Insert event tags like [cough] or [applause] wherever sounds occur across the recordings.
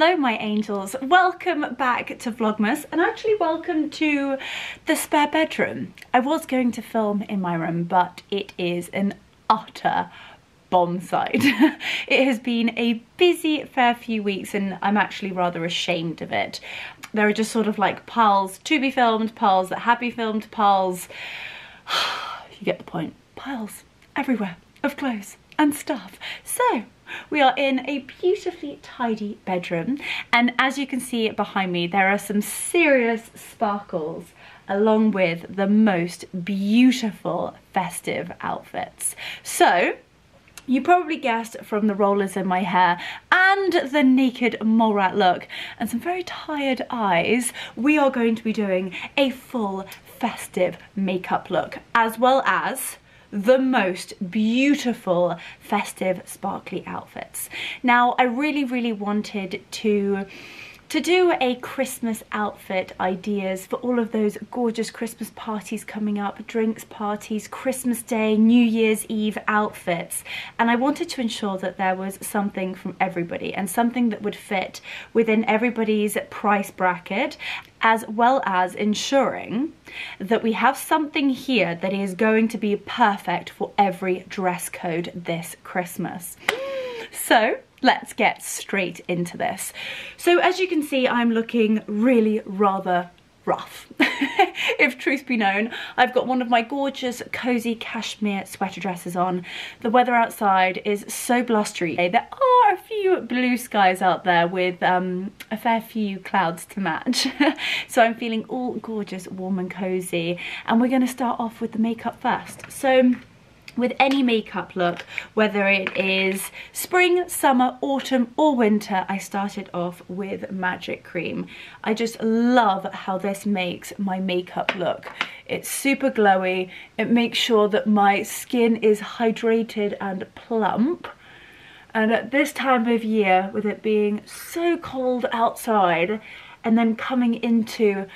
Hello my angels, welcome back to Vlogmas and actually welcome to the spare bedroom. I was going to film in my room but it is an utter bomb site. [laughs] it has been a busy fair few weeks and I'm actually rather ashamed of it. There are just sort of like piles to be filmed, piles that have been filmed, piles, [sighs] you get the point, piles everywhere of clothes and stuff. So we are in a beautifully tidy bedroom and as you can see behind me there are some serious sparkles along with the most beautiful festive outfits. So you probably guessed from the rollers in my hair and the naked mole rat look and some very tired eyes, we are going to be doing a full festive makeup look as well as the most beautiful festive sparkly outfits. Now I really really wanted to to do a Christmas outfit ideas for all of those gorgeous Christmas parties coming up, drinks parties, Christmas Day, New Year's Eve outfits. And I wanted to ensure that there was something from everybody and something that would fit within everybody's price bracket as well as ensuring that we have something here that is going to be perfect for every dress code this Christmas. So let's get straight into this. So as you can see, I'm looking really rather rough. [laughs] if truth be known, I've got one of my gorgeous cozy cashmere sweater dresses on. The weather outside is so blustery. There are a few blue skies out there with um, a fair few clouds to match. [laughs] so I'm feeling all gorgeous, warm and cozy. And we're gonna start off with the makeup first. So with any makeup look, whether it is spring, summer, autumn or winter, I started off with Magic Cream. I just love how this makes my makeup look. It's super glowy, it makes sure that my skin is hydrated and plump. And at this time of year, with it being so cold outside, and then coming into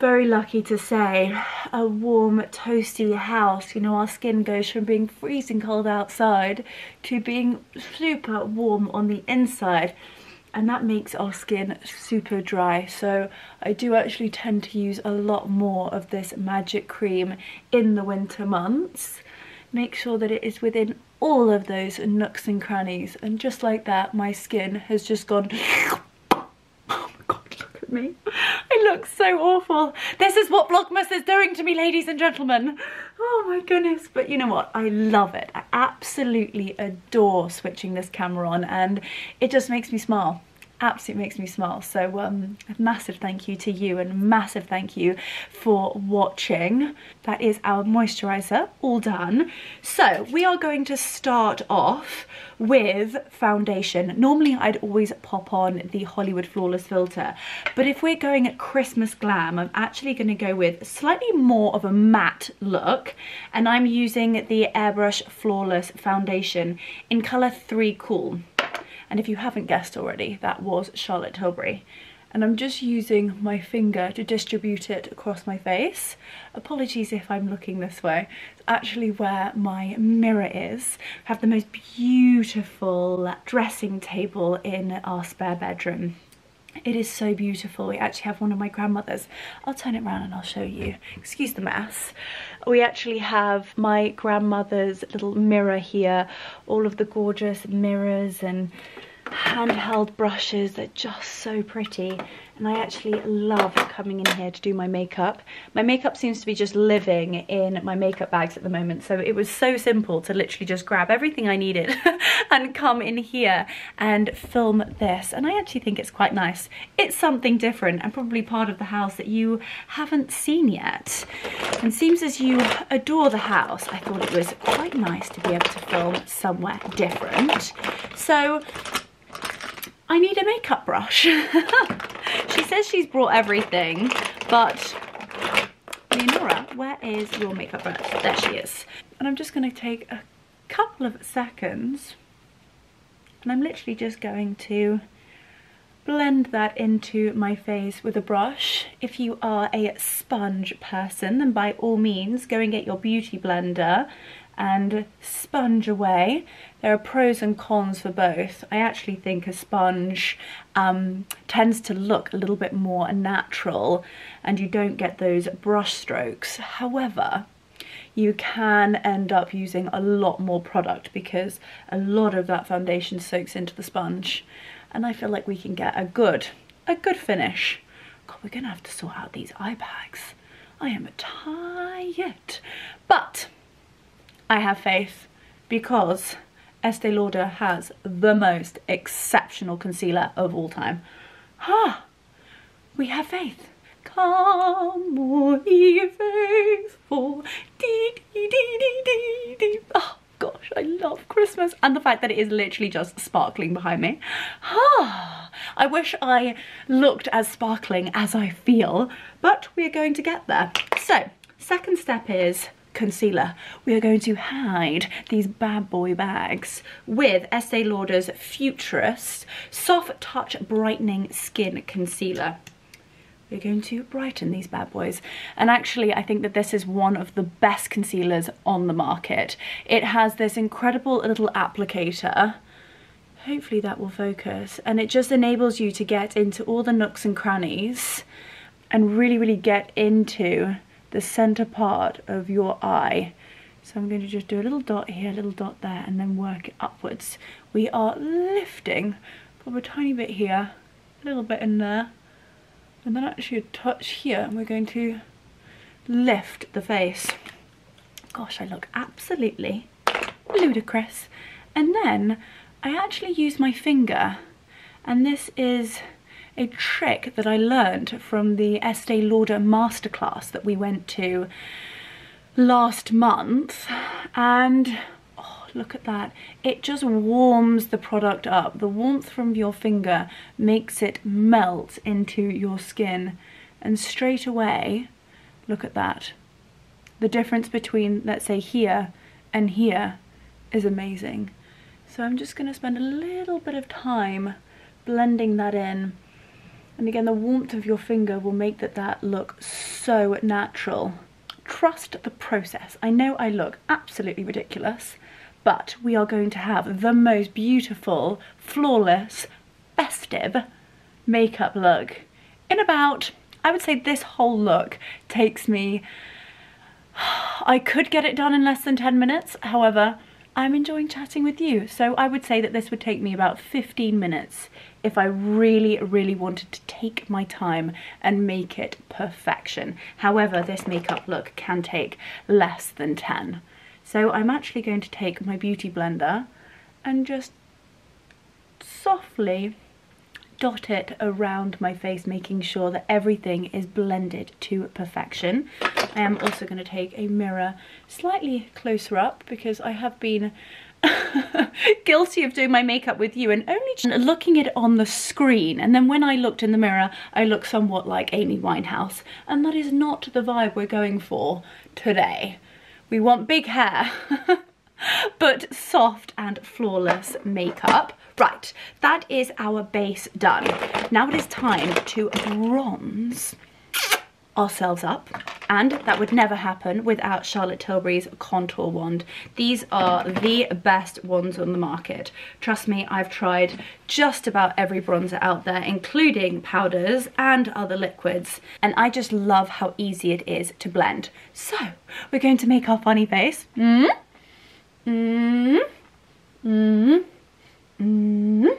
very lucky to say a warm toasty house. You know our skin goes from being freezing cold outside to being super warm on the inside and that makes our skin super dry. So I do actually tend to use a lot more of this magic cream in the winter months. Make sure that it is within all of those nooks and crannies and just like that my skin has just gone [laughs] me. I look so awful. This is what Vlogmas is doing to me, ladies and gentlemen. Oh my goodness. But you know what? I love it. I absolutely adore switching this camera on and it just makes me smile absolutely makes me smile. So um, a massive thank you to you and massive thank you for watching. That is our moisturiser all done. So we are going to start off with foundation. Normally I'd always pop on the Hollywood Flawless filter, but if we're going at Christmas glam, I'm actually gonna go with slightly more of a matte look, and I'm using the Airbrush Flawless foundation in color 3 Cool. And if you haven't guessed already, that was Charlotte Tilbury. And I'm just using my finger to distribute it across my face. Apologies if I'm looking this way. It's actually where my mirror is. I have the most beautiful dressing table in our spare bedroom. It is so beautiful. We actually have one of my grandmothers. I'll turn it around and I'll show you. Excuse the mess. We actually have my grandmother's little mirror here. All of the gorgeous mirrors and handheld brushes. They're just so pretty and I actually love coming in here to do my makeup. My makeup seems to be just living in my makeup bags at the moment, so it was so simple to literally just grab everything I needed [laughs] and come in here and film this, and I actually think it's quite nice. It's something different and probably part of the house that you haven't seen yet. And seems as you adore the house, I thought it was quite nice to be able to film somewhere different. So I need a makeup brush. [laughs] she says she's brought everything, but Leonora, where is your makeup brush? There she is. And I'm just gonna take a couple of seconds and I'm literally just going to blend that into my face with a brush. If you are a sponge person, then by all means, go and get your beauty blender and sponge away. There are pros and cons for both. I actually think a sponge um, tends to look a little bit more natural and you don't get those brush strokes. However, you can end up using a lot more product because a lot of that foundation soaks into the sponge and I feel like we can get a good, a good finish. God, we're gonna have to sort out these eye bags. I am tired, but I have faith because Estee Lauder has the most exceptional concealer of all time. Ah, we have faith. Come, ye faithful. Dee, dee, dee, dee, dee, dee. Oh, gosh, I love Christmas. And the fact that it is literally just sparkling behind me. Ah, I wish I looked as sparkling as I feel, but we're going to get there. So, second step is concealer. We are going to hide these bad boy bags with Estee Lauder's Futurist Soft Touch Brightening Skin Concealer. We're going to brighten these bad boys. And actually, I think that this is one of the best concealers on the market. It has this incredible little applicator hopefully that will focus and it just enables you to get into all the nooks and crannies and really really get into the center part of your eye. So I'm going to just do a little dot here, a little dot there, and then work it upwards. We are lifting, pop a tiny bit here, a little bit in there, and then actually a touch here, and we're going to lift the face. Gosh, I look absolutely ludicrous. And then I actually use my finger, and this is a trick that I learned from the Estee Lauder masterclass that we went to last month. And oh, look at that. It just warms the product up. The warmth from your finger makes it melt into your skin. And straight away look at that. The difference between let's say here and here is amazing. So I'm just going to spend a little bit of time blending that in and again, the warmth of your finger will make that, that look so natural. Trust the process. I know I look absolutely ridiculous, but we are going to have the most beautiful, flawless, festive makeup look in about, I would say this whole look takes me, [sighs] I could get it done in less than 10 minutes. However, I'm enjoying chatting with you. So I would say that this would take me about 15 minutes if I really, really wanted to take my time and make it perfection. However, this makeup look can take less than 10. So I'm actually going to take my beauty blender and just softly dot it around my face, making sure that everything is blended to perfection. I am also going to take a mirror slightly closer up because I have been [laughs] guilty of doing my makeup with you and only looking at it on the screen and then when I looked in the mirror I looked somewhat like Amy Winehouse and that is not the vibe we're going for today. We want big hair [laughs] but soft and flawless makeup. Right, that is our base done. Now it is time to bronze ourselves up and that would never happen without Charlotte Tilbury's contour wand. These are the best wands on the market. Trust me, I've tried just about every bronzer out there, including powders and other liquids, and I just love how easy it is to blend. So, we're going to make our funny face. Mm -hmm. Mm -hmm. Mm -hmm.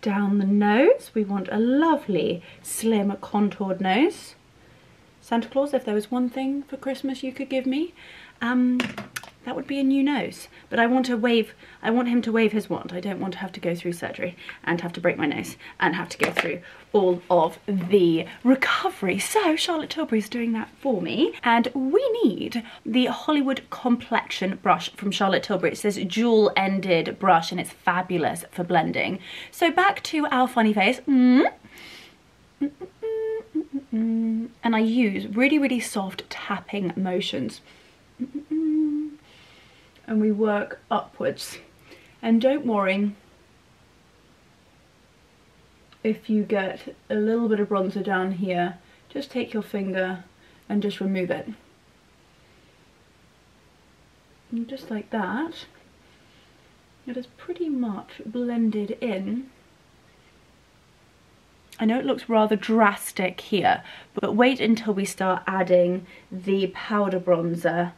Down the nose, we want a lovely, slim, contoured nose. Santa Claus, if there was one thing for Christmas you could give me, um, that would be a new nose. But I want to wave, I want him to wave his wand. I don't want to have to go through surgery and have to break my nose and have to go through all of the recovery. So Charlotte Tilbury is doing that for me. And we need the Hollywood Complexion brush from Charlotte Tilbury. It's this jewel-ended brush and it's fabulous for blending. So back to our funny face. Mm -hmm. Mm. And I use really, really soft tapping motions. And we work upwards. And don't worry if you get a little bit of bronzer down here, just take your finger and just remove it. And just like that, it is pretty much blended in. I know it looks rather drastic here, but wait until we start adding the powder bronzer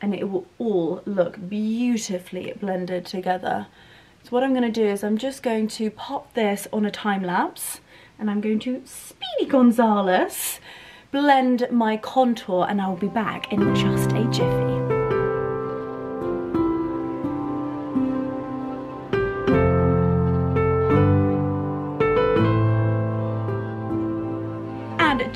and it will all look beautifully blended together. So what I'm going to do is I'm just going to pop this on a time lapse and I'm going to Speedy Gonzales blend my contour and I will be back in just a jiffy.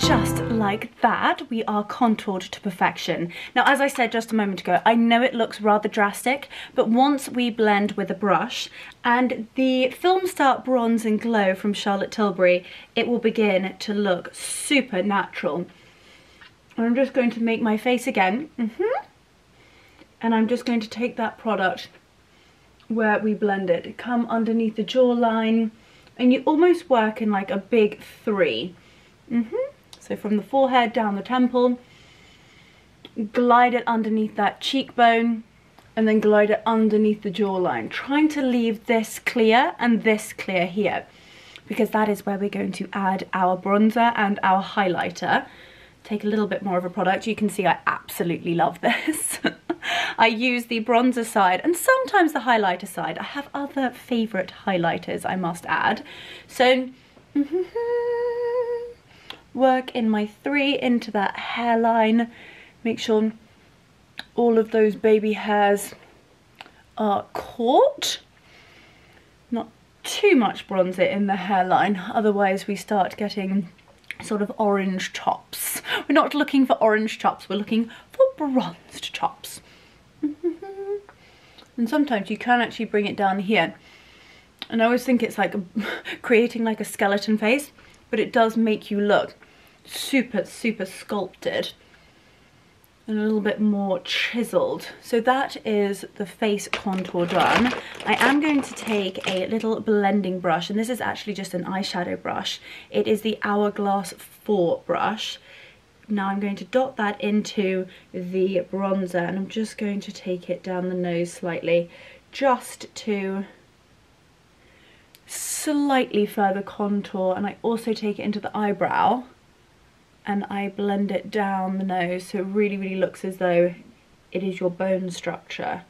Just like that, we are contoured to perfection. Now, as I said just a moment ago, I know it looks rather drastic, but once we blend with a brush and the Filmstar Bronze and Glow from Charlotte Tilbury, it will begin to look super natural. I'm just going to make my face again. Mm -hmm. And I'm just going to take that product where we blended. Come underneath the jawline and you almost work in like a big three. Mm -hmm. So from the forehead down the temple, glide it underneath that cheekbone, and then glide it underneath the jawline, trying to leave this clear and this clear here, because that is where we're going to add our bronzer and our highlighter. Take a little bit more of a product. You can see I absolutely love this. [laughs] I use the bronzer side and sometimes the highlighter side. I have other favourite highlighters, I must add. So, [laughs] work in my three into that hairline. Make sure all of those baby hairs are caught. Not too much bronzer in the hairline, otherwise we start getting sort of orange chops. We're not looking for orange chops, we're looking for bronzed chops. [laughs] and sometimes you can actually bring it down here. And I always think it's like [laughs] creating like a skeleton face, but it does make you look super, super sculpted and a little bit more chiseled. So that is the face contour done. I am going to take a little blending brush, and this is actually just an eyeshadow brush. It is the Hourglass 4 brush. Now I'm going to dot that into the bronzer, and I'm just going to take it down the nose slightly, just to slightly further contour, and I also take it into the eyebrow and I blend it down the nose so it really, really looks as though it is your bone structure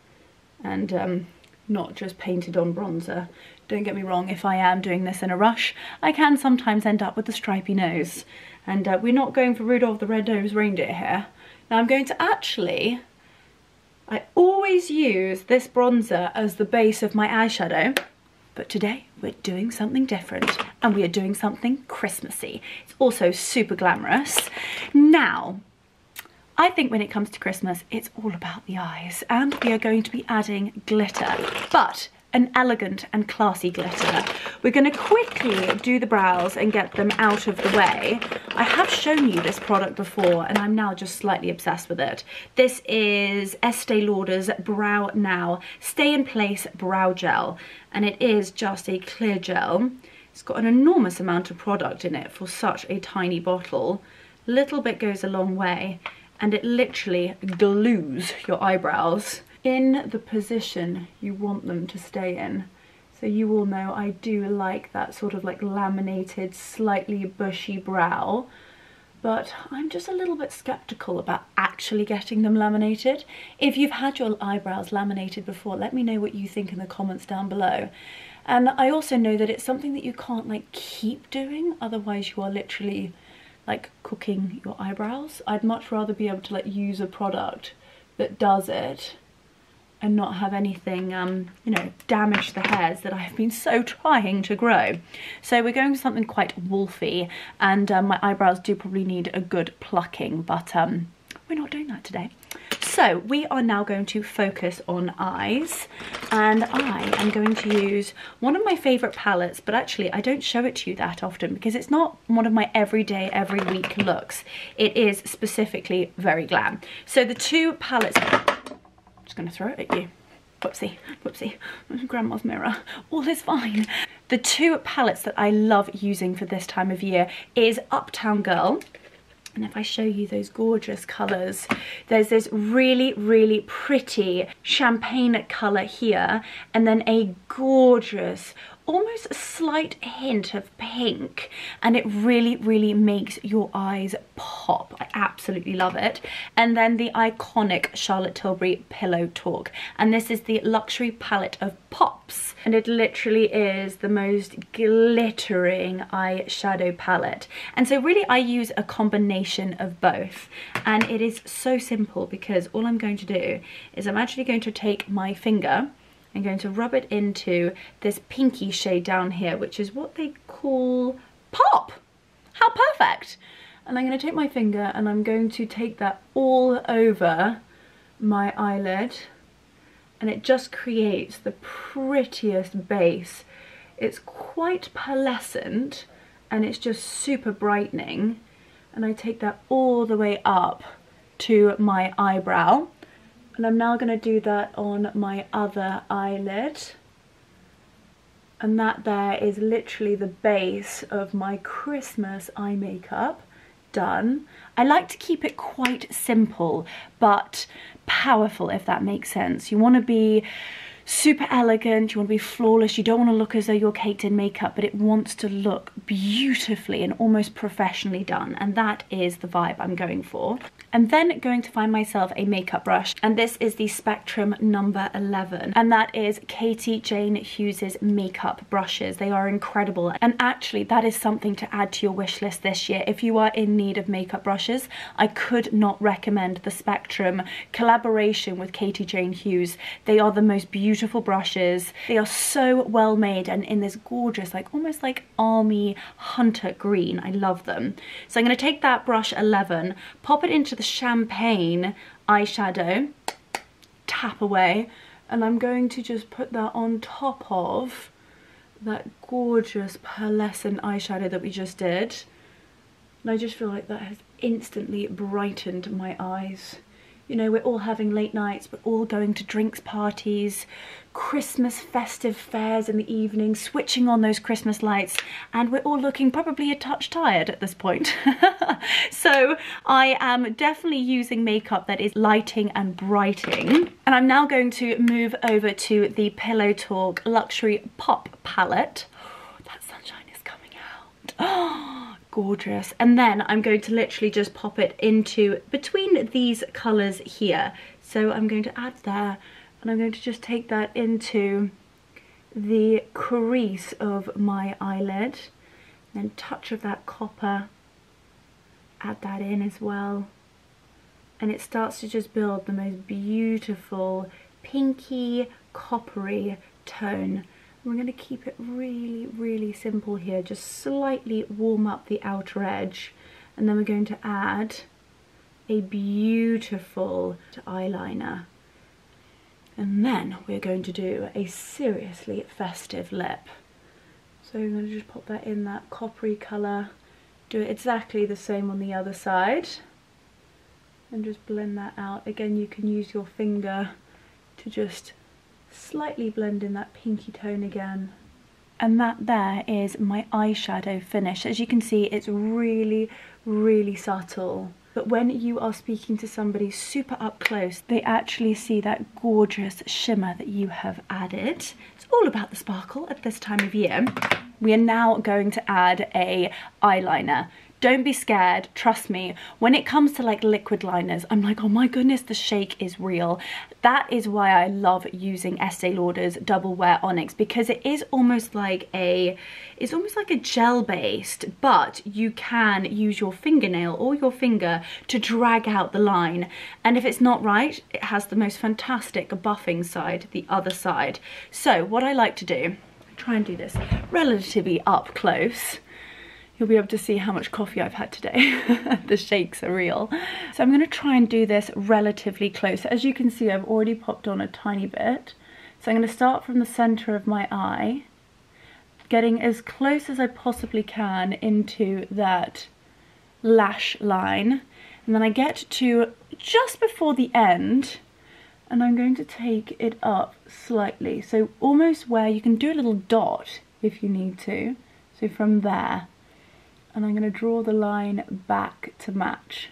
and um, not just painted on bronzer. Don't get me wrong, if I am doing this in a rush, I can sometimes end up with a stripy nose. And uh, we're not going for Rudolph the Red-Nosed Reindeer here. Now I'm going to actually, I always use this bronzer as the base of my eyeshadow, but today we're doing something different and we are doing something Christmassy. It's also super glamorous. Now, I think when it comes to Christmas, it's all about the eyes and we are going to be adding glitter. But an elegant and classy glitter. We're going to quickly do the brows and get them out of the way. I have shown you this product before and I'm now just slightly obsessed with it. This is Estee Lauder's Brow Now Stay in Place Brow Gel and it is just a clear gel. It's got an enormous amount of product in it for such a tiny bottle. Little bit goes a long way and it literally glues your eyebrows in the position you want them to stay in. So you all know I do like that sort of like laminated, slightly bushy brow, but I'm just a little bit skeptical about actually getting them laminated. If you've had your eyebrows laminated before, let me know what you think in the comments down below. And I also know that it's something that you can't like keep doing, otherwise you are literally like cooking your eyebrows. I'd much rather be able to like use a product that does it and not have anything, um, you know, damage the hairs that I have been so trying to grow. So we're going for something quite wolfy and um, my eyebrows do probably need a good plucking, but um, we're not doing that today. So we are now going to focus on eyes and I am going to use one of my favourite palettes but actually I don't show it to you that often because it's not one of my everyday every week looks. It is specifically very glam. So the two palettes just gonna throw it at you. Whoopsie, whoopsie, grandma's mirror, all is fine. The two palettes that I love using for this time of year is Uptown Girl, And if I show you those gorgeous colours, there's this really, really pretty champagne colour here, and then a gorgeous almost a slight hint of pink and it really really makes your eyes pop. I absolutely love it. And then the iconic charlotte tilbury pillow talk. And this is the luxury palette of pops. And it literally is the most glittering eyeshadow palette. And so really i use a combination of both. And it is so simple because all i'm going to do is i'm actually going to take my finger I'm going to rub it into this pinky shade down here, which is what they call pop. How perfect. And I'm going to take my finger and I'm going to take that all over my eyelid and it just creates the prettiest base. It's quite pearlescent and it's just super brightening and I take that all the way up to my eyebrow and I'm now going to do that on my other eyelid and that there is literally the base of my Christmas eye makeup done. I like to keep it quite simple but powerful if that makes sense. You want to be super elegant, you want to be flawless, you don't want to look as though you're caked in makeup, but it wants to look beautifully and almost professionally done, and that is the vibe I'm going for. I'm then going to find myself a makeup brush, and this is the Spectrum number 11, and that is Katie Jane Hughes's makeup brushes. They are incredible, and actually that is something to add to your wish list this year. If you are in need of makeup brushes, I could not recommend the Spectrum collaboration with Katie Jane Hughes. They are the most beautiful beautiful brushes. They are so well made and in this gorgeous, like almost like army hunter green. I love them. So I'm going to take that brush 11, pop it into the champagne eyeshadow, tap away, and I'm going to just put that on top of that gorgeous pearlescent eyeshadow that we just did. And I just feel like that has instantly brightened my eyes. You know, we're all having late nights, we're all going to drinks parties, Christmas festive fairs in the evening, switching on those Christmas lights, and we're all looking probably a touch tired at this point. [laughs] so I am definitely using makeup that is lighting and brighting. And I'm now going to move over to the Pillow Talk Luxury Pop palette. Oh, [gasps] that sunshine is coming out. [gasps] Oh, gorgeous. And then I'm going to literally just pop it into between these colours here. So I'm going to add there and I'm going to just take that into the crease of my eyelid. And then touch of that copper, add that in as well. And it starts to just build the most beautiful pinky coppery tone we're going to keep it really, really simple here. Just slightly warm up the outer edge. And then we're going to add a beautiful eyeliner. And then we're going to do a seriously festive lip. So I'm going to just pop that in that coppery colour. Do it exactly the same on the other side. And just blend that out. Again, you can use your finger to just slightly blend in that pinky tone again. And that there is my eyeshadow finish. As you can see, it's really, really subtle. But when you are speaking to somebody super up close, they actually see that gorgeous shimmer that you have added. It's all about the sparkle at this time of year. We are now going to add a eyeliner. Don't be scared, trust me. When it comes to like liquid liners, I'm like, oh my goodness, the shake is real. That is why I love using Estee Lauder's Double Wear Onyx because it is almost like a, it's almost like a gel based, but you can use your fingernail or your finger to drag out the line. And if it's not right, it has the most fantastic buffing side, the other side. So what I like to do, try and do this relatively up close, you'll be able to see how much coffee I've had today. [laughs] the shakes are real. So I'm going to try and do this relatively close. As you can see, I've already popped on a tiny bit. So I'm going to start from the center of my eye, getting as close as I possibly can into that lash line. And then I get to just before the end, and I'm going to take it up slightly. So almost where you can do a little dot if you need to. So from there, and I'm going to draw the line back to match.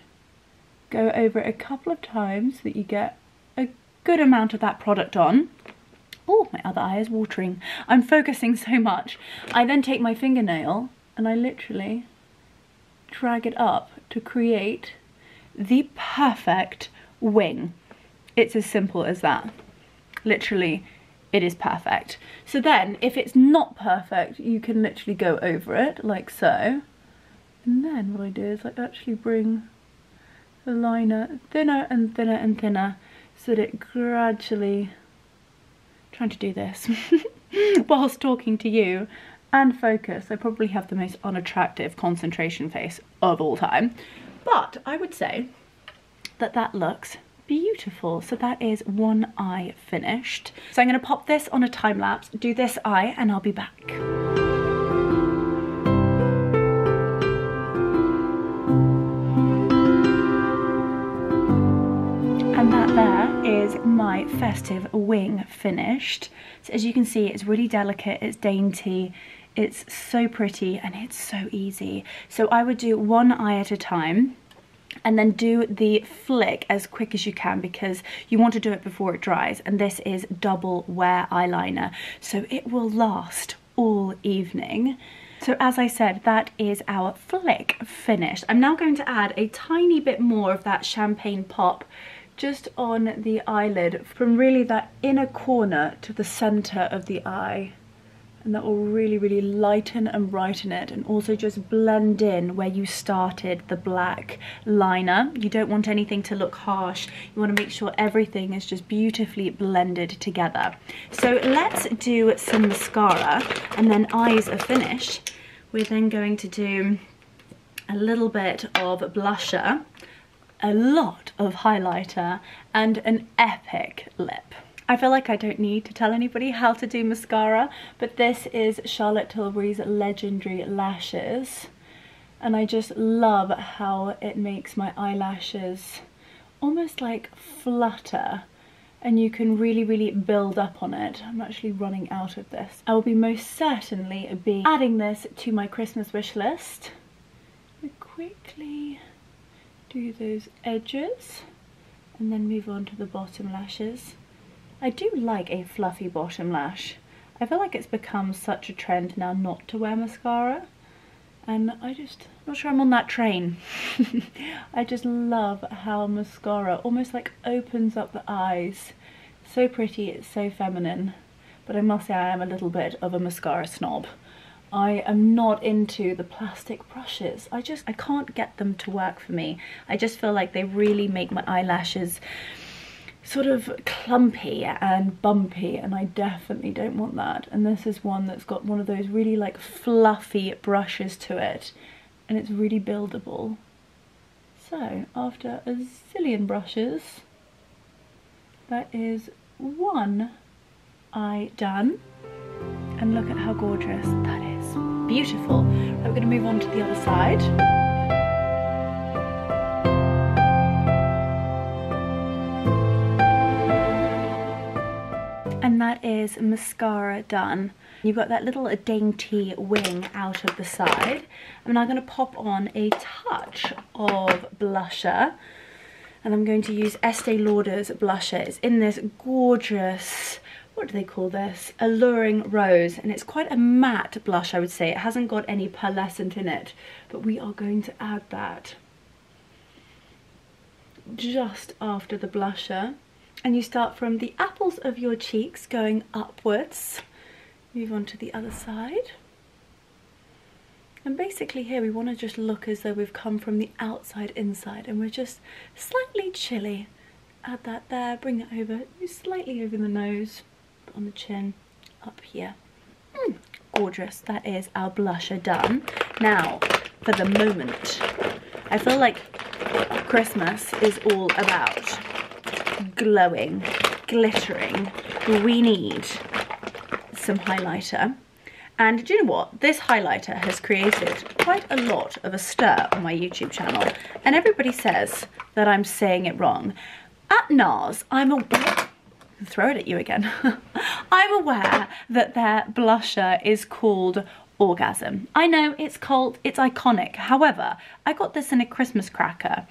Go over it a couple of times so that you get a good amount of that product on. Oh, my other eye is watering. I'm focusing so much. I then take my fingernail and I literally drag it up to create the perfect wing. It's as simple as that. Literally, it is perfect. So then, if it's not perfect, you can literally go over it, like so. And then what I do is I actually bring the liner thinner and thinner and thinner so that it gradually, trying to do this [laughs] whilst talking to you and focus. I probably have the most unattractive concentration face of all time. But I would say that that looks beautiful. So that is one eye finished. So I'm going to pop this on a time lapse, do this eye, and I'll be back. My festive wing finished. So as you can see, it's really delicate, it's dainty, it's so pretty and it's so easy. So I would do one eye at a time and then do the flick as quick as you can because you want to do it before it dries and this is double wear eyeliner so it will last all evening. So as I said, that is our flick finished. I'm now going to add a tiny bit more of that champagne pop just on the eyelid from really that inner corner to the center of the eye. And that will really really lighten and brighten it and also just blend in where you started the black liner. You don't want anything to look harsh. You want to make sure everything is just beautifully blended together. So let's do some mascara and then eyes are finished. We're then going to do a little bit of blusher a lot of highlighter and an epic lip. I feel like I don't need to tell anybody how to do mascara, but this is Charlotte Tilbury's Legendary Lashes. And I just love how it makes my eyelashes almost like flutter and you can really really build up on it. I'm actually running out of this. I will be most certainly be adding this to my christmas wish list. Quickly do those edges and then move on to the bottom lashes I do like a fluffy bottom lash. I feel like it's become such a trend now not to wear mascara. And I just, I'm not sure I'm on that train. [laughs] I just love how mascara almost like opens up the eyes. So pretty, it's so feminine. But I must say I am a little bit of a mascara snob. I am not into the plastic brushes. I just, I can't get them to work for me. I just feel like they really make my eyelashes sort of clumpy and bumpy and I definitely don't want that and this is one that's got one of those really like fluffy brushes to it and it's really buildable so after a zillion brushes that is one eye done and look at how gorgeous that is beautiful We're going to move on to the other side And that is mascara done. You've got that little dainty wing out of the side. I'm now going to pop on a touch of blusher. And I'm going to use Estee Lauder's blusher. It's in this gorgeous, what do they call this? Alluring Rose. And it's quite a matte blush, I would say. It hasn't got any pearlescent in it. But we are going to add that just after the blusher and you start from the apples of your cheeks going upwards move on to the other side and basically here we want to just look as though we've come from the outside inside and we're just slightly chilly add that there bring it over slightly over the nose on the chin up here mm, gorgeous that is our blusher done now for the moment I feel like Christmas is all about glowing, glittering, we need some highlighter. And do you know what? This highlighter has created quite a lot of a stir on my YouTube channel. And everybody says that I'm saying it wrong. At NARS, I'm a... Throw it at you again. [laughs] I'm aware that their blusher is called Orgasm. I know it's called, it's iconic. However, I got this in a Christmas cracker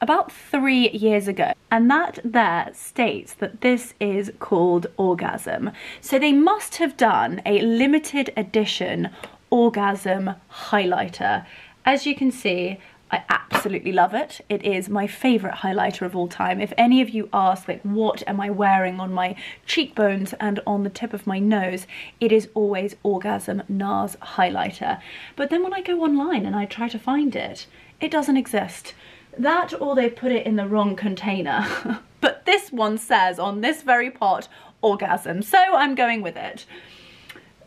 about three years ago and that there states that this is called Orgasm. So they must have done a limited edition Orgasm highlighter. As you can see, I absolutely love it. It is my favorite highlighter of all time. If any of you ask like what am I wearing on my cheekbones and on the tip of my nose, it is always Orgasm NARS highlighter. But then when I go online and I try to find it, it doesn't exist. That or they put it in the wrong container. [laughs] but this one says on this very pot, Orgasm. So I'm going with it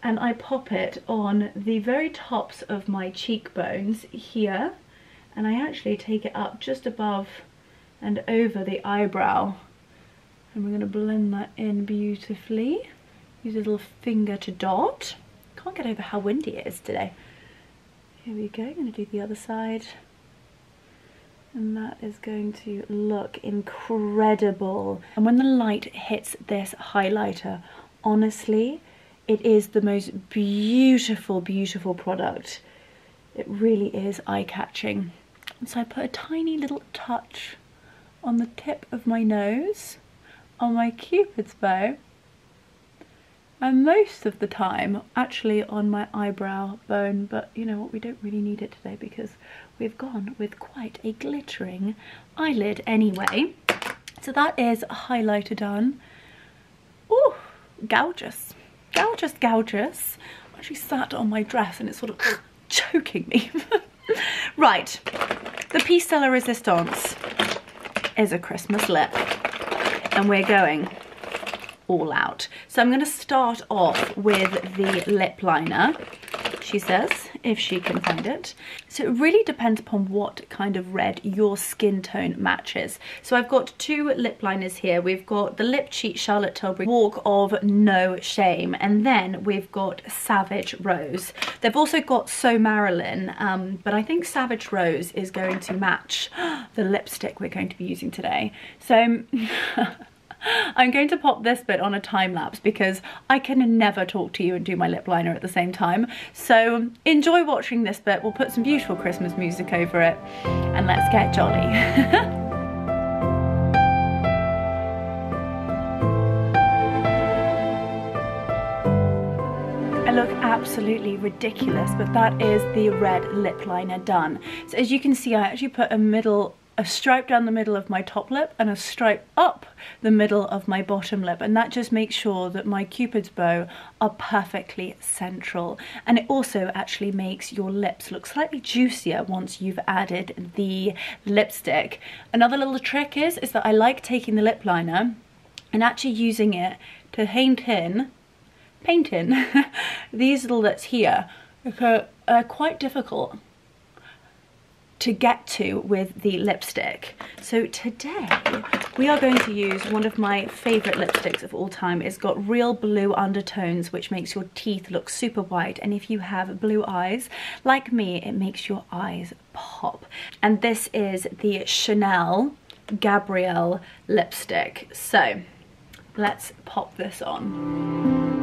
and I pop it on the very tops of my cheekbones here and I actually take it up just above and over the eyebrow. And we're going to blend that in beautifully. Use a little finger to dot. Can't get over how windy it is today. Here we go, I'm going to do the other side. And that is going to look incredible. And when the light hits this highlighter honestly it is the most beautiful beautiful product. It really is eye-catching and so I put a tiny little touch on the tip of my nose, on my cupid's bow, and most of the time actually on my eyebrow bone, but you know what, we don't really need it today because we've gone with quite a glittering eyelid anyway. So that is a highlighter done. Oh, gorgeous, gorgeous, gorgeous. I actually sat on my dress and it's sort of [gasps] choking me. [laughs] [laughs] right, the piece de la resistance is a Christmas lip and we're going all out. So I'm going to start off with the lip liner, she says if she can find it. So it really depends upon what kind of red your skin tone matches. So I've got two lip liners here. We've got the Lip Cheat Charlotte Tilbury Walk of No Shame and then we've got Savage Rose. They've also got So Marilyn um, but I think Savage Rose is going to match [gasps] the lipstick we're going to be using today. So [laughs] I'm going to pop this bit on a time lapse because I can never talk to you and do my lip liner at the same time. So enjoy watching this bit. We'll put some beautiful Christmas music over it and let's get jolly. [laughs] I look absolutely ridiculous, but that is the red lip liner done. So as you can see, I actually put a middle a stripe down the middle of my top lip and a stripe up the middle of my bottom lip and that just makes sure that my cupid's bow are perfectly central and it also actually makes your lips look slightly juicier once you've added the lipstick. Another little trick is, is that I like taking the lip liner and actually using it to paint in, paint in [laughs] these little bits here are quite difficult to get to with the lipstick. So today we are going to use one of my favorite lipsticks of all time. It's got real blue undertones which makes your teeth look super white and if you have blue eyes like me it makes your eyes pop. And this is the Chanel Gabrielle lipstick. So let's pop this on.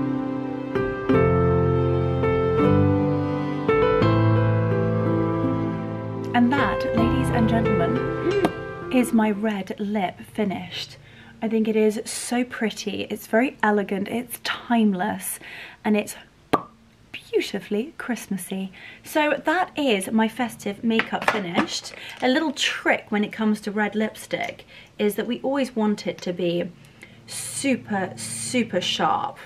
And gentlemen, mm. is my red lip finished. I think it is so pretty, it's very elegant, it's timeless, and it's beautifully Christmassy. So that is my festive makeup finished. A little trick when it comes to red lipstick is that we always want it to be super, super sharp.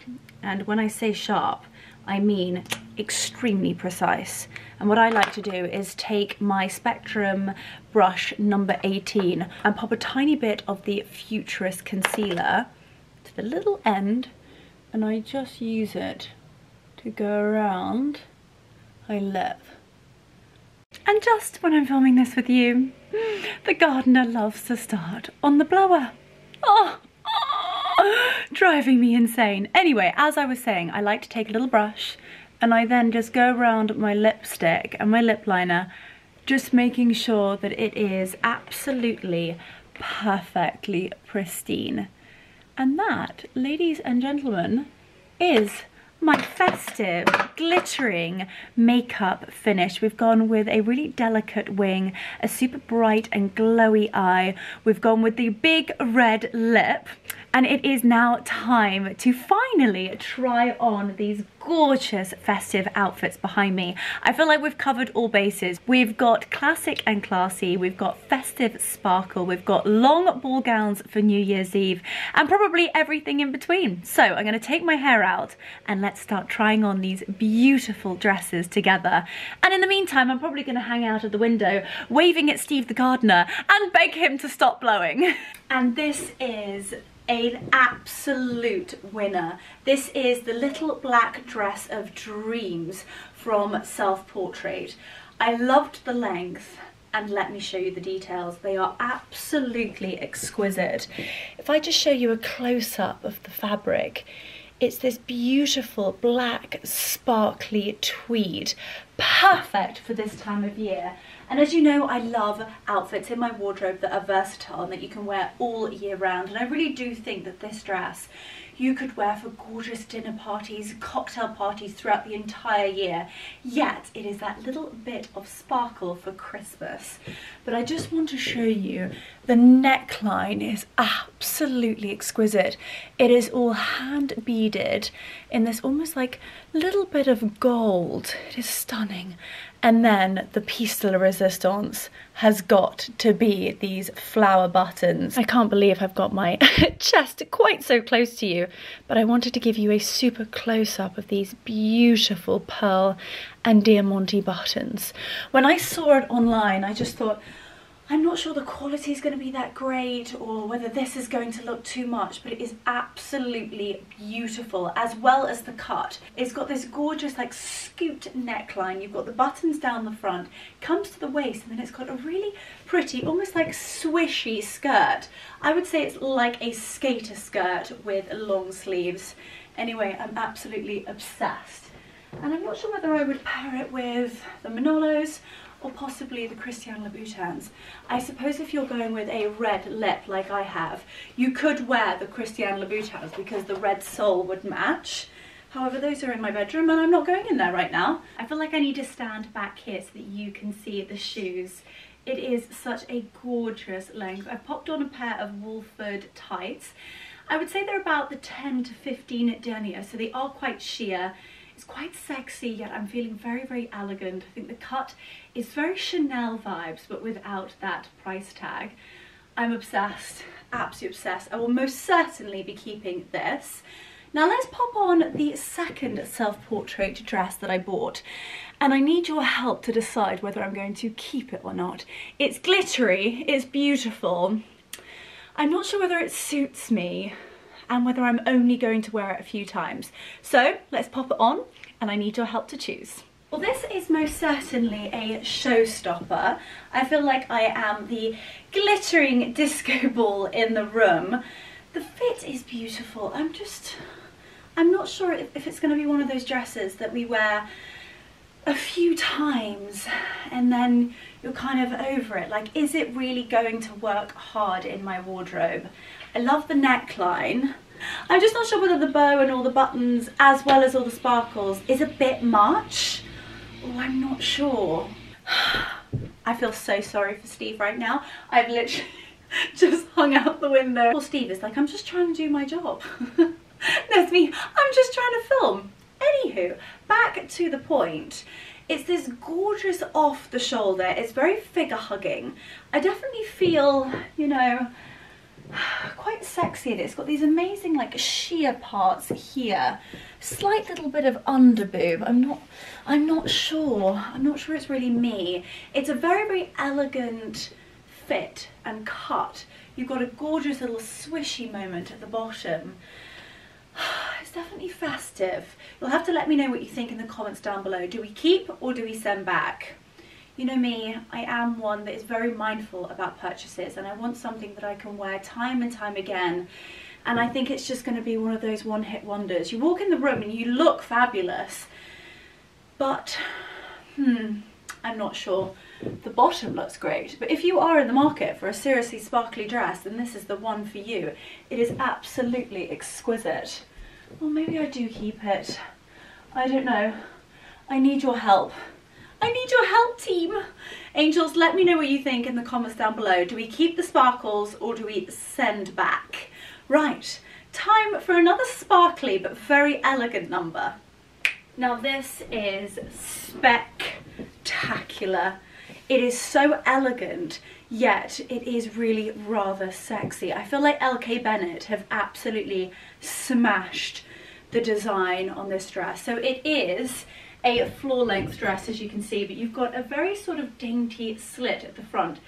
And when I say sharp, I mean extremely precise. And what I like to do is take my Spectrum brush number 18 and pop a tiny bit of the Futurist concealer to the little end and I just use it to go around my lip. And just when I'm filming this with you, the gardener loves to start on the blower. Oh, oh driving me insane. Anyway, as I was saying, I like to take a little brush and I then just go around my lipstick and my lip liner just making sure that it is absolutely perfectly pristine. And that, ladies and gentlemen, is my festive, glittering makeup finish. We've gone with a really delicate wing, a super bright and glowy eye. We've gone with the big red lip and it is now time to finally try on these gorgeous festive outfits behind me. I feel like we've covered all bases. We've got classic and classy, we've got festive sparkle, we've got long ball gowns for New Year's Eve, and probably everything in between. So I'm gonna take my hair out and let's start trying on these beautiful dresses together. And in the meantime, I'm probably gonna hang out of the window, waving at Steve the gardener and beg him to stop blowing. [laughs] And this is an absolute winner. This is the little black dress of dreams from Self Portrait. I loved the length and let me show you the details. They are absolutely exquisite. If I just show you a close-up of the fabric, it's this beautiful black sparkly tweed, perfect for this time of year. And as you know, I love outfits in my wardrobe that are versatile and that you can wear all year round. And I really do think that this dress you could wear for gorgeous dinner parties, cocktail parties throughout the entire year. Yet it is that little bit of sparkle for Christmas. But I just want to show you the neckline is absolutely exquisite. It is all hand beaded in this almost like little bit of gold. It is stunning. And then the piece de la resistance has got to be these flower buttons. I can't believe I've got my [laughs] chest quite so close to you, but I wanted to give you a super close up of these beautiful pearl and diamante buttons. When I saw it online, I just thought, I'm not sure the quality is going to be that great or whether this is going to look too much, but it is absolutely beautiful as well as the cut. It's got this gorgeous like scooped neckline. You've got the buttons down the front, comes to the waist, and then it's got a really pretty, almost like swishy skirt. I would say it's like a skater skirt with long sleeves. Anyway, I'm absolutely obsessed. And I'm not sure whether I would pair it with the Manolos or possibly the Christian Louboutins. I suppose if you're going with a red lip like I have, you could wear the Christian Louboutins because the red sole would match. However, those are in my bedroom and I'm not going in there right now. I feel like I need to stand back here so that you can see the shoes. It is such a gorgeous length. I've popped on a pair of Wolford tights. I would say they're about the 10 to 15 denier, so they are quite sheer. It's quite sexy, yet I'm feeling very, very elegant. I think the cut is very Chanel vibes, but without that price tag. I'm obsessed, absolutely obsessed. I will most certainly be keeping this. Now let's pop on the second self-portrait dress that I bought and I need your help to decide whether I'm going to keep it or not. It's glittery, it's beautiful. I'm not sure whether it suits me and whether I'm only going to wear it a few times. So let's pop it on and I need your help to choose. Well, this is most certainly a showstopper. I feel like I am the glittering [laughs] disco ball in the room. The fit is beautiful. I'm just, I'm not sure if, it's going to be one of those dresses that we wear a few times and then you're kind of over it. Like, is it really going to work hard in my wardrobe? I love the neckline. I'm just not sure whether the bow and all the buttons as well as all the sparkles is a bit much. Oh, I'm not sure. [sighs] I feel so sorry for Steve right now. I've literally [laughs] just hung out the window. Well, Steve is like, I'm just trying to do my job. [laughs] That's me, I'm just trying to film. Anywho, back to the point. It's this gorgeous off the shoulder. It's very figure hugging. I definitely feel, you know, [sighs] quite sexy and It's got these amazing like sheer parts here. Slight little bit of under boob. I'm not I'm not sure. I'm not sure it's really me. It's a very, very elegant fit and cut. You've got a gorgeous little swishy moment at the bottom. [sighs] It's definitely festive. You'll have to let me know what you think in the comments down below. Do we keep or do we send back? You know me, I am one that is very mindful about purchases and I want something that I can wear time and time again and I think it's just going to be one of those one-hit wonders. You walk in the room and you look fabulous, but hmm, I'm not sure. The bottom looks great, but if you are in the market for a seriously sparkly dress, then this is the one for you. It is absolutely exquisite. Well, maybe I do keep it. I don't know. I need your help. I need your help team. Angels, let me know what you think in the comments down below. Do we keep the sparkles or do we send back? Right, time for another sparkly but very elegant number. Now this is spectacular. It is so elegant, yet it is really rather sexy. I feel like LK Bennett have absolutely smashed the design on this dress. So it is a floor length dress as you can see, but you've got a very sort of dainty slit at the front.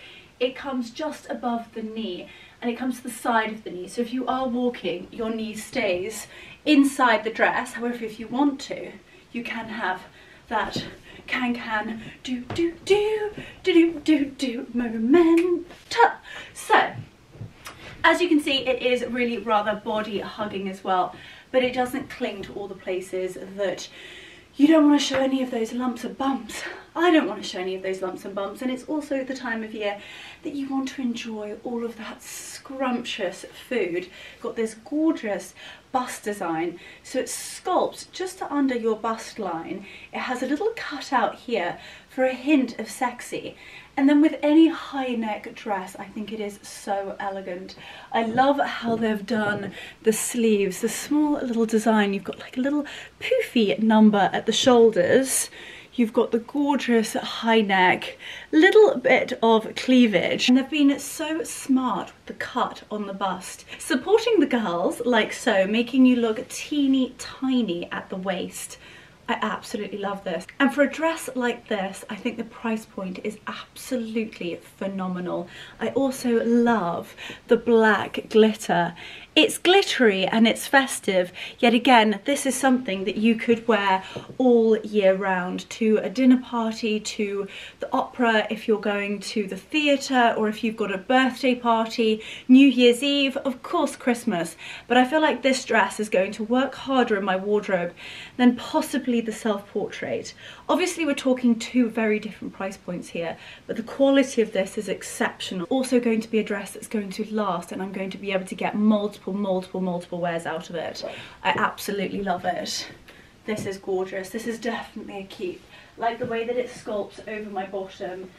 It comes just above the knee and it comes to the side of the knee. So if you are walking, your knee stays inside the dress. However, if you want to, you can have that can can do do do do do do do moment. So as you can see it is really rather body hugging as well but it doesn't cling to all the places that you don't want to show any of those lumps and bumps. I don't want to show any of those lumps and bumps and it's also the time of year that you want to enjoy all of that scrumptious food. Got this gorgeous bust design so it sculpts just under your bust line. It has a little cutout here for a hint of sexy and then with any high neck dress, I think it is so elegant. I love how they've done the sleeves, the small little design. You've got like a little poofy number at the shoulders. You've got the gorgeous high neck, little bit of cleavage. And they've been so smart with the cut on the bust. Supporting the girls like so, making you look teeny tiny at the waist. I absolutely love this. And for a dress like this, I think the price point is absolutely phenomenal. I also love the black glitter. It's glittery and it's festive, yet again, this is something that you could wear all year round to a dinner party, to the opera, if you're going to the theatre, or if you've got a birthday party, New Year's Eve, of course Christmas. But I feel like this dress is going to work harder in my wardrobe than possibly the self-portrait. Obviously we're talking two very different price points here, but the quality of this is exceptional. Also going to be a dress that's going to last and I'm going to be able to get multiple multiple, multiple, multiple wears out of it. I absolutely love it. This is gorgeous. This is definitely a keep. Like the way that it sculpts over my bottom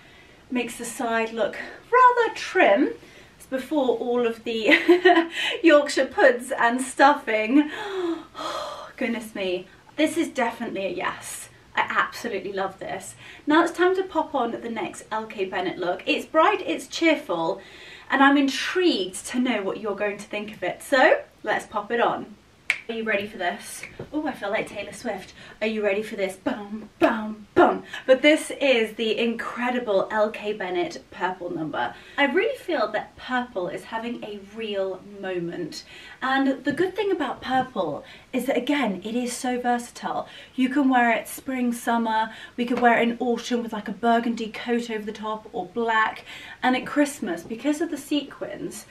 makes the side look rather trim. It's before all of the [laughs] Yorkshire puds and stuffing. Oh, [gasps] goodness me. This is definitely a yes. I absolutely love this. Now it's time to pop on the next LK Bennett look. It's bright, it's cheerful, and I'm intrigued to know what you're going to think of it. So let's pop it on. Are you ready for this? Oh, I feel like Taylor Swift. Are you ready for this? Boom, boom, boom. But this is the incredible LK Bennett purple number. I really feel that purple is having a real moment. And the good thing about purple is that again, it is so versatile. You can wear it spring, summer, we could wear it in autumn with like a burgundy coat over the top or black. And at Christmas, because of the sequins,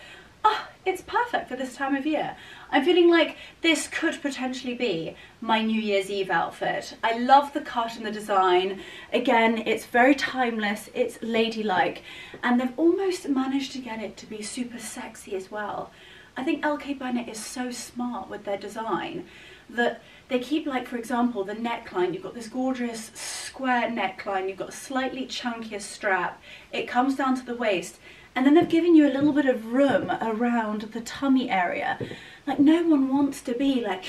oh, it's perfect for this time of year. I'm feeling like this could potentially be my New Year's Eve outfit. I love the cut and the design. Again, it's very timeless, it's ladylike, and they've almost managed to get it to be super sexy as well. I think LK Bennett is so smart with their design that they keep like for example the neckline you've got this gorgeous square neckline you've got a slightly chunkier strap it comes down to the waist and then they've given you a little bit of room around the tummy area. Like no one wants to be like,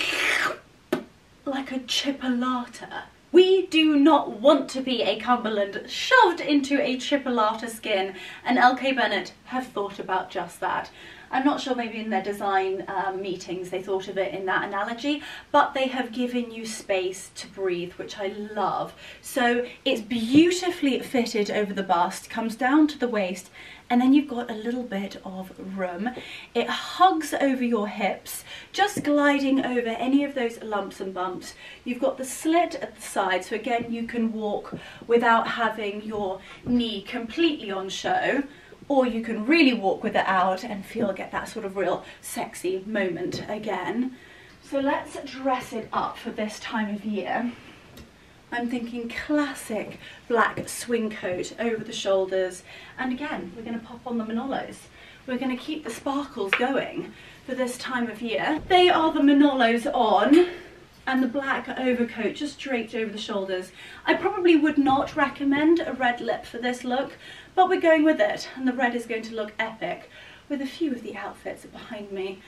like a chipolata. We do not want to be a Cumberland shoved into a chipolata skin and LK Bennett have thought about just that. I'm not sure maybe in their design um, meetings they thought of it in that analogy, but they have given you space to breathe, which I love. So it's beautifully fitted over the bust, comes down to the waist, and then you've got a little bit of room. It hugs over your hips, just gliding over any of those lumps and bumps. You've got the slit at the side, so again you can walk without having your knee completely on show or you can really walk with it out and feel get that sort of real sexy moment again. So let's dress it up for this time of year. I'm thinking classic black swing coat over the shoulders. And again, we're going to pop on the Manolos. We're going to keep the sparkles going for this time of year. They are the Manolos on and the black overcoat just draped over the shoulders. I probably would not recommend a red lip for this look, but we're going with it, and the red is going to look epic with a few of the outfits behind me.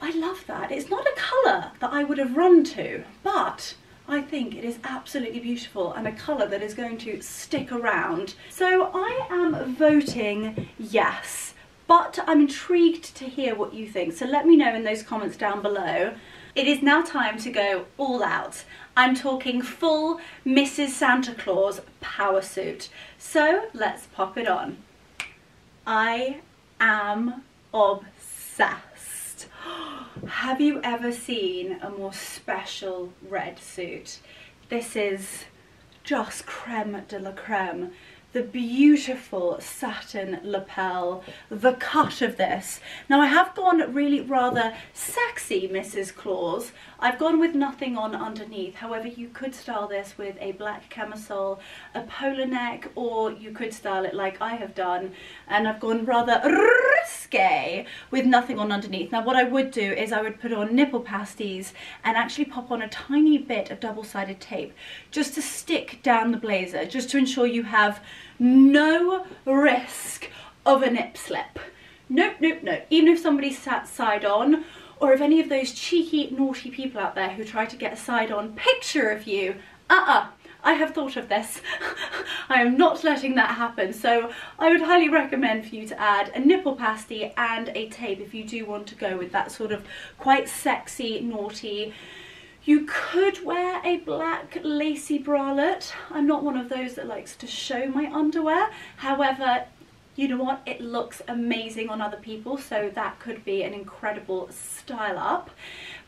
I love that. It's not a colour that I would have run to, but I think it is absolutely beautiful and a colour that is going to stick around. So I am voting yes, but I'm intrigued to hear what you think. So let me know in those comments down below. It is now time to go all out. I'm talking full Mrs. Santa Claus power suit. So let's pop it on. I am obsessed. [gasps] Have you ever seen a more special red suit? This is just creme de la creme the beautiful satin lapel, the cut of this. Now I have gone really rather sexy Mrs. Claus. I've gone with nothing on underneath. However, you could style this with a black camisole, a polo neck, or you could style it like I have done. And I've gone rather risque with nothing on underneath. Now what I would do is I would put on nipple pasties and actually pop on a tiny bit of double-sided tape just to stick down the blazer, just to ensure you have no risk of a nip slip. Nope, nope, nope. Even if somebody's sat side on, or if any of those cheeky, naughty people out there who try to get a side on picture of you, uh-uh, I have thought of this. [laughs] I am not letting that happen. So I would highly recommend for you to add a nipple pasty and a tape if you do want to go with that sort of quite sexy, naughty, you could wear a black lacy bralette. I'm not one of those that likes to show my underwear. However, you know what, it looks amazing on other people, so that could be an incredible style up.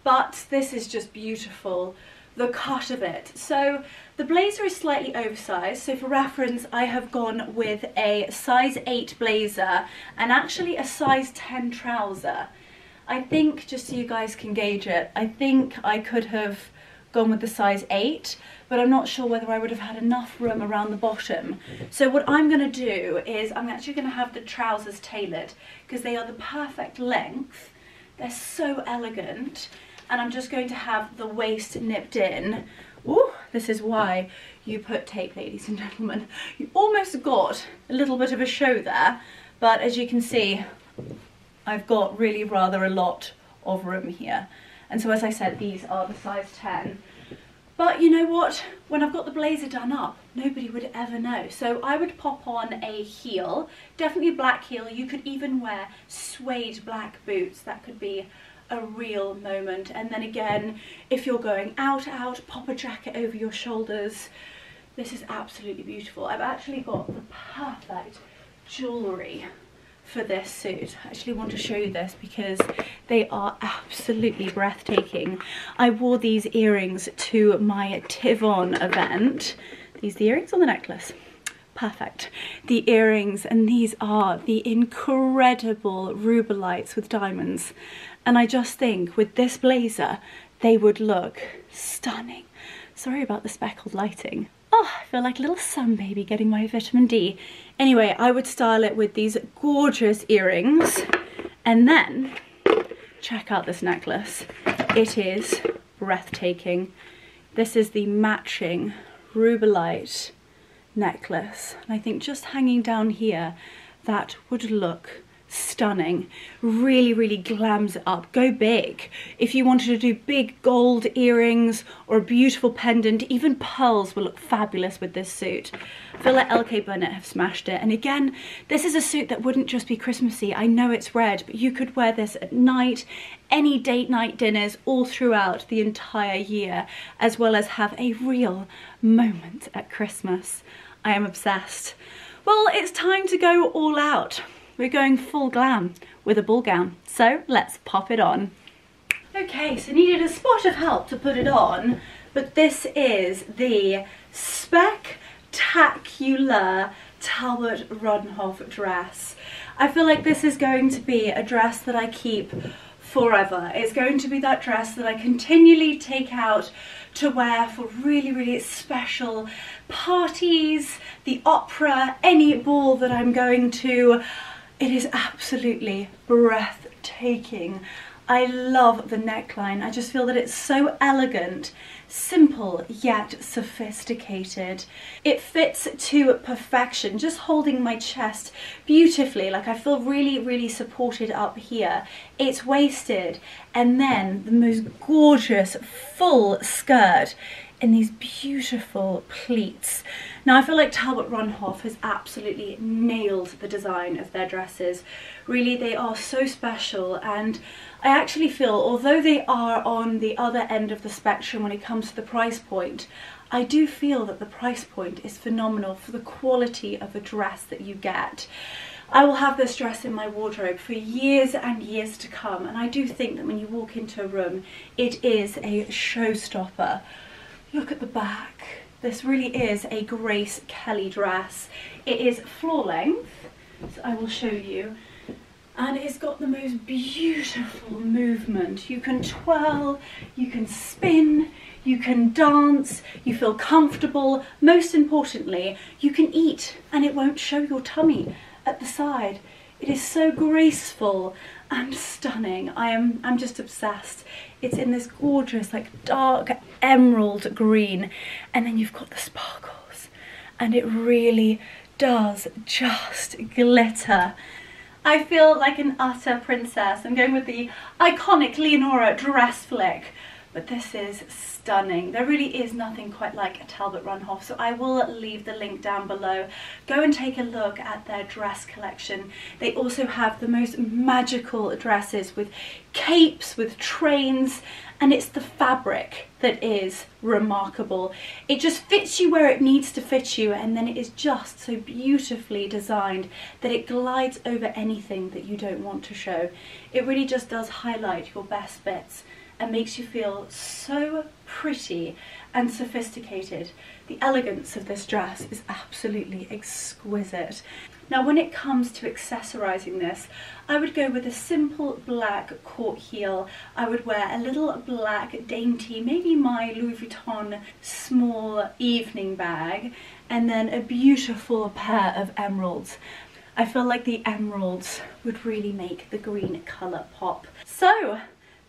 But this is just beautiful, the cut of it. So the blazer is slightly oversized, so for reference, I have gone with a size 8 blazer and actually a size 10 trouser. I think, just so you guys can gauge it, I think I could have gone with the size 8, but I'm not sure whether I would have had enough room around the bottom. So what I'm going to do is I'm actually going to have the trousers tailored because they are the perfect length. They're so elegant. And I'm just going to have the waist nipped in. Ooh, this is why you put tape, ladies and gentlemen. You almost got a little bit of a show there, but as you can see, I've got really rather a lot of room here. And so as I said, these are the size 10. But you know what? When I've got the blazer done up, nobody would ever know. So I would pop on a heel, definitely black heel. You could even wear suede black boots. That could be a real moment. And then again, if you're going out, out, pop a jacket over your shoulders. This is absolutely beautiful. I've actually got the perfect jewellery for this suit. I actually want to show you this because they are absolutely breathtaking. I wore these earrings to my Tivon event. These the earrings on the necklace. Perfect. The earrings and these are the incredible rubelites with diamonds. And I just think with this blazer, they would look stunning. Sorry about the speckled lighting. Oh, I feel like a little sun baby getting my vitamin D. Anyway, I would style it with these gorgeous earrings and then check out this necklace. It is breathtaking. This is the matching rubelite necklace. And I think just hanging down here, that would look stunning. Really really glams it up. Go big. If you wanted to do big gold earrings or a beautiful pendant even pearls will look fabulous with this suit. Feel LK Bennett have smashed it. And again this is a suit that wouldn't just be Christmassy. I know it's red but you could wear this at night any date night dinners all throughout the entire year as well as have a real moment at Christmas. I am obsessed. Well it's time to go all out we're going full glam with a ball gown. So let's pop it on. Okay, so needed a spot of help to put it on, but this is the spectacular Talbot Runhof dress. I feel like this is going to be a dress that I keep forever. It's going to be that dress that I continually take out to wear for really, really special parties, the opera, any ball that I'm going to. It is absolutely breathtaking. I love the neckline. I just feel that it's so elegant, simple yet sophisticated. It fits to perfection, just holding my chest beautifully. Like I feel really, really supported up here. It's waisted and then the most gorgeous full skirt in these beautiful pleats. Now I feel like Talbot Runhof has absolutely nailed the design of their dresses. Really they are so special and I actually feel although they are on the other end of the spectrum when it comes to the price point, I do feel that the price point is phenomenal for the quality of a dress that you get. I will have this dress in my wardrobe for years and years to come and I do think that when you walk into a room it is a showstopper Look at the back. This really is a Grace Kelly dress. It is floor length, so I will show you. And it's got the most beautiful movement. You can twirl, you can spin, you can dance, you feel comfortable. Most importantly, you can eat and it won't show your tummy at the side. It is so graceful and stunning. I am I'm just obsessed. It's in this gorgeous like dark emerald green and then you've got the sparkles and it really does just glitter. I feel like an utter princess. I'm going with the iconic Leonora dress flick but this is stunning. There really is nothing quite like a Talbot Runhof, so I will leave the link down below. Go and take a look at their dress collection. They also have the most magical dresses with capes, with trains, and it's the fabric that is remarkable. It just fits you where it needs to fit you and then it is just so beautifully designed that it glides over anything that you don't want to show. It really just does highlight your best bits and makes you feel so pretty and sophisticated. The elegance of this dress is absolutely exquisite. Now when it comes to accessorizing this, I would go with a simple black court heel. I would wear a little black dainty, maybe my Louis Vuitton small evening bag, and then a beautiful pair of emeralds. I feel like the emeralds would really make the green colour pop. So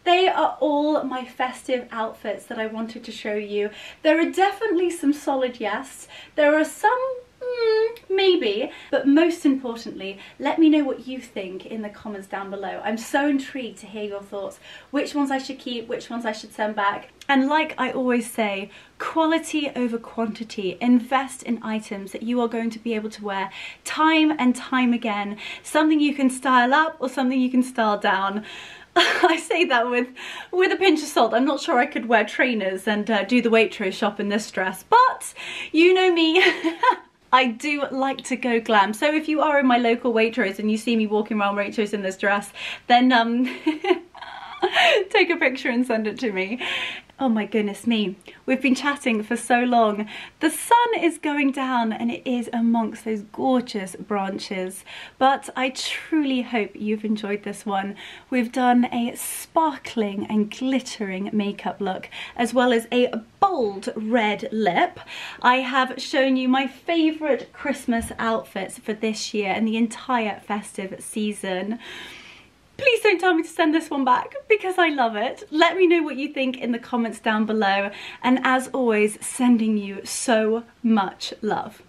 they are all my festive outfits that I wanted to show you. There are definitely some solid yes. There are some Mm, maybe. But most importantly, let me know what you think in the comments down below. I'm so intrigued to hear your thoughts. Which ones I should keep, which ones I should send back. And like I always say, quality over quantity. Invest in items that you are going to be able to wear time and time again. Something you can style up or something you can style down. [laughs] I say that with with a pinch of salt. I'm not sure I could wear trainers and uh, do the Waitrose shop in this dress, but you know me. [laughs] I do like to go glam. So if you are in my local Waitrose and you see me walking around Waitrose in this dress, then um, [laughs] take a picture and send it to me. Oh my goodness me, we've been chatting for so long. The sun is going down and it is amongst those gorgeous branches, but I truly hope you've enjoyed this one. We've done a sparkling and glittering makeup look, as well as a bold red lip. I have shown you my favourite Christmas outfits for this year and the entire festive season. Please don't tell me to send this one back because I love it. Let me know what you think in the comments down below. And as always, sending you so much love.